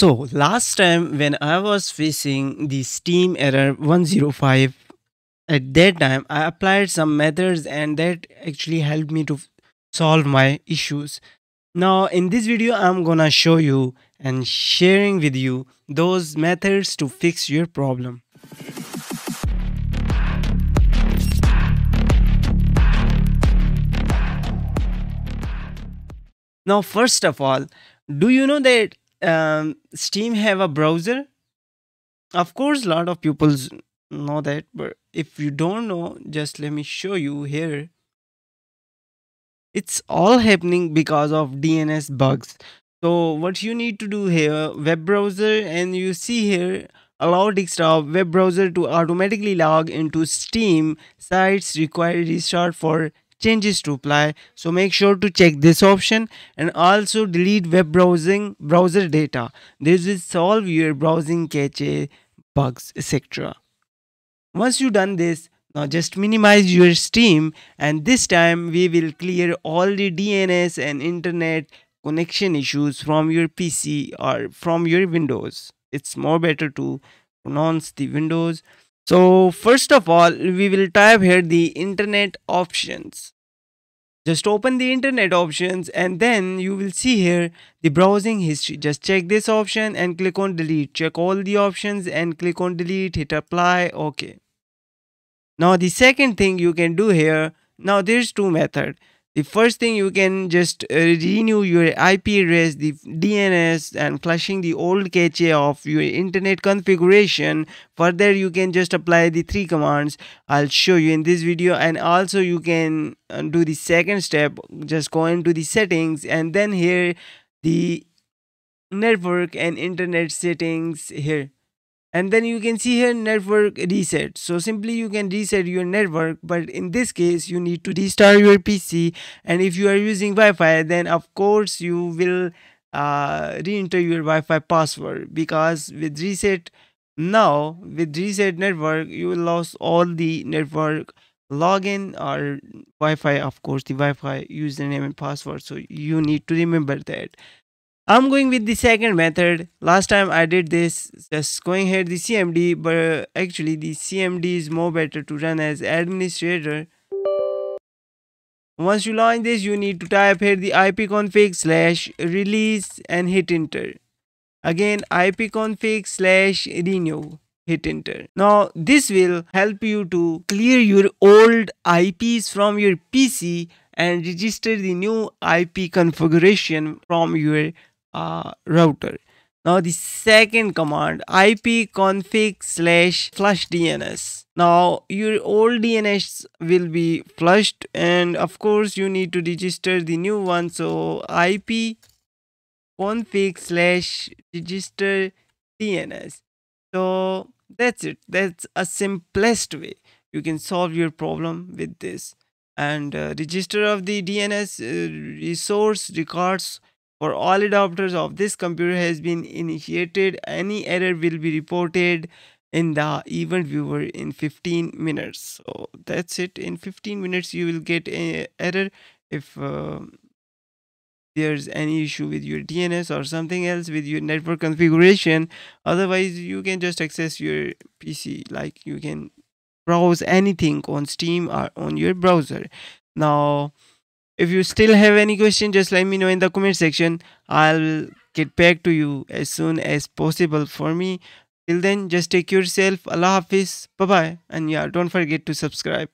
So last time when I was facing the Steam error 105, at that time I applied some methods and that actually helped me to solve my issues. Now in this video I'm gonna show you and sharing with you those methods to fix your problem. Now first of all, do you know that um, Steam have a browser? Of course, a lot of people know that, but if you don't know, just let me show you here. It's all happening because of DNS bugs. So what you need to do here, web browser, and you see here allow desktop web browser to automatically log into Steam sites require restart for changes to apply. So make sure to check this option and also delete web browsing browser data. This will solve your browsing cache bugs etc. Once you done this, now just minimize your Steam and this time we will clear all the DNS and internet connection issues from your PC or from your Windows. It's more better to pronounce the Windows. So first of all, we will type here the internet options. Just open the internet options and then you will see here the browsing history. Just check this option and click on delete. Check all the options and click on delete, hit apply, okay. Now the second thing you can do here, now there's two method. The first thing you can just uh, renew your IP address, the DNS and flushing the old cache of your internet configuration. Further you can just apply the three commands I'll show you in this video. And also you can uh, do the second step. Just go into the settings and then here the network and internet settings here and then you can see here network reset. So simply you can reset your network but in this case you need to restart your pc and if you are using wi-fi then of course you will uh, re-enter your wi-fi password. Because with reset now with reset network you will lose all the network login or wi-fi. Of course the wi-fi username and password. So you need to remember that I'm going with the second method. Last time I did this, just going here the CMD, but actually the CMD is more better to run as administrator. Once you launch this, you need to type here the ipconfig slash release and hit enter. Again, ipconfig slash renew. Hit enter. Now, this will help you to clear your old IPs from your PC and register the new IP configuration from your uh, router. Now the second command ipconfig slash flush DNS. Now your old DNS will be flushed and of course you need to register the new one. So ipconfig slash register DNS. So that's it. That's a simplest way you can solve your problem with this. And uh, register of the DNS uh, resource records for all adapters of this computer has been initiated any error will be reported in the event viewer in 15 minutes. So that's it. In 15 minutes you will get an error if uh, there's any issue with your DNS or something else with your network configuration. Otherwise you can just access your PC like you can browse anything on Steam or on your browser. Now if you still have any question just let me know in the comment section. I'll get back to you as soon as possible for me. Till then just take yourself. Allah hafiz. Bye bye and yeah don't forget to subscribe